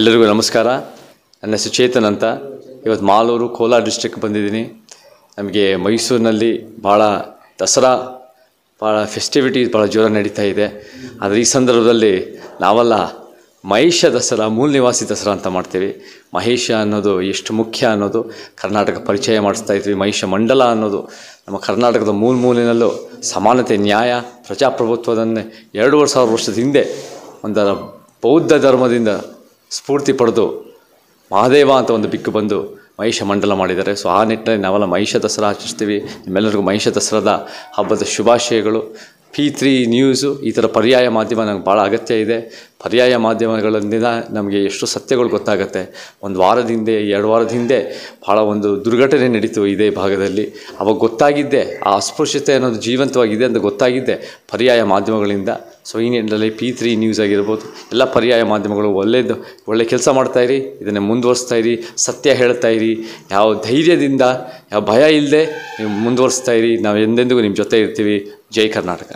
ಎಲ್ಲರಿಗೂ ನಮಸ್ಕಾರ. ನನ್ನ ಹೆಸರು ಚೇತನ್ ಅಂತ. ಇವತ್ತು ಮಾಲೂರು ಕೋಲಾರ ಡಿಸ್ಟ್ರಿಕ್ ಬಂದಿದ್ದೀನಿ. ನಮಗೆ ಮೈಸೂರಿನಲ್ಲಿ ಭಾಳ ದಸರಾ ಭಾಳ ಫೆಸ್ಟಿವಿಟೀಸ್ ಭಾಳ ಜೋರ ನಡೀತಾ ಇದೆ. ಆದರೆ ಈ ಸಂದರ್ಭದಲ್ಲಿ ನಾವೆಲ್ಲ ಮಹೇಶ ದಸರಾ, ಮೂಲ ನಿವಾಸಿ ದಸರಾ ಅಂತ ಮಾಡ್ತೀವಿ. ಮಹೇಶ ಅನ್ನೋದು ಎಷ್ಟು ಮುಖ್ಯ ಅನ್ನೋದು ಕರ್ನಾಟಕ ಪರಿಚಯ ಮಾಡಿಸ್ತಾ ಇದ್ವಿ. ಮಹೇಶ ಮಂಡಲ ಅನ್ನೋದು ನಮ್ಮ ಕರ್ನಾಟಕದ ಮೂಲ ಮೂಲಿನಲ್ಲೂ ಸಮಾನತೆ, ನ್ಯಾಯ, ಪ್ರಜಾಪ್ರಭುತ್ವದನ್ನೇ ಎರಡೂವರೆ ಸಾವಿರ ವರ್ಷದ ಹಿಂದೆ ಒಂದರ ಬೌದ್ಧ ಧರ್ಮದಿಂದ ಸ್ಫೂರ್ತಿ ಪಡೆದು ಮಹಾದೇವ ಅಂತ ಒಂದು ಬಿಕ್ಕು ಬಂದು ಮಹಿಷ ಮಂಡಲ ಮಾಡಿದ್ದಾರೆ. ಸೊ ಆ ನಿಟ್ಟಿನಲ್ಲಿ ನಾವೆಲ್ಲ ಮಹಿಷ ದಸರಾ ಆಚರಿಸ್ತೀವಿ. ನಿಮ್ಮೆಲ್ಲರಿಗೂ ಮಹಿಷ ದಸರಾದ ಹಬ್ಬದ ಶುಭಾಶಯಗಳು. ಪಿ ತ್ರೀ ನ್ಯೂಸು ಈ ಥರ ಪರ್ಯಾಯ ಮಾಧ್ಯಮ ನನಗೆ ಭಾಳ ಅಗತ್ಯ ಇದೆ. ಪರ್ಯಾಯ ಮಾಧ್ಯಮಗಳಿಂದ ನಮಗೆ ಎಷ್ಟು ಸತ್ಯಗಳು ಗೊತ್ತಾಗುತ್ತೆ. ಒಂದು ವಾರದ ಹಿಂದೆ ಎರಡು ವಾರದ ಹಿಂದೆ ಭಾಳ ಒಂದು ದುರ್ಘಟನೆ ನಡೀತು ಇದೇ ಭಾಗದಲ್ಲಿ. ಅವಾಗ ಗೊತ್ತಾಗಿದ್ದೆ, ಆ ಅಸ್ಪೃಶ್ಯತೆ ಅನ್ನೋದು ಜೀವಂತವಾಗಿದೆ ಅಂತ ಗೊತ್ತಾಗಿದ್ದೆ ಪರ್ಯಾಯ ಮಾಧ್ಯಮಗಳಿಂದ. ಸೊ ಈ ನಿಟ್ಟಿನಲ್ಲಿ ಪಿ ತ್ರೀ ನ್ಯೂಸ್ ಆಗಿರ್ಬೋದು, ಎಲ್ಲ ಪರ್ಯಾಯ ಮಾಧ್ಯಮಗಳು ಒಳ್ಳೆಯದು ಒಳ್ಳೆ ಕೆಲಸ ಮಾಡ್ತಾಯಿರಿ ಇದನ್ನು ಮುಂದುವರಿಸ್ತಾ ಇರಿ, ಸತ್ಯ ಹೇಳ್ತಾ ಇರಿ, ಯಾವ ಧೈರ್ಯದಿಂದ, ಯಾವ ಭಯ ಇಲ್ಲದೆ ನೀವು ಮುಂದುವರಿಸ್ತಾ ಇರಿ, ನಾವು ಎಂದೆಂದಿಗೂ ನಿಮ್ಮ ಜೊತೆ ಇರ್ತೀವಿ. ಜೈ ಕರ್ನಾಟಕ.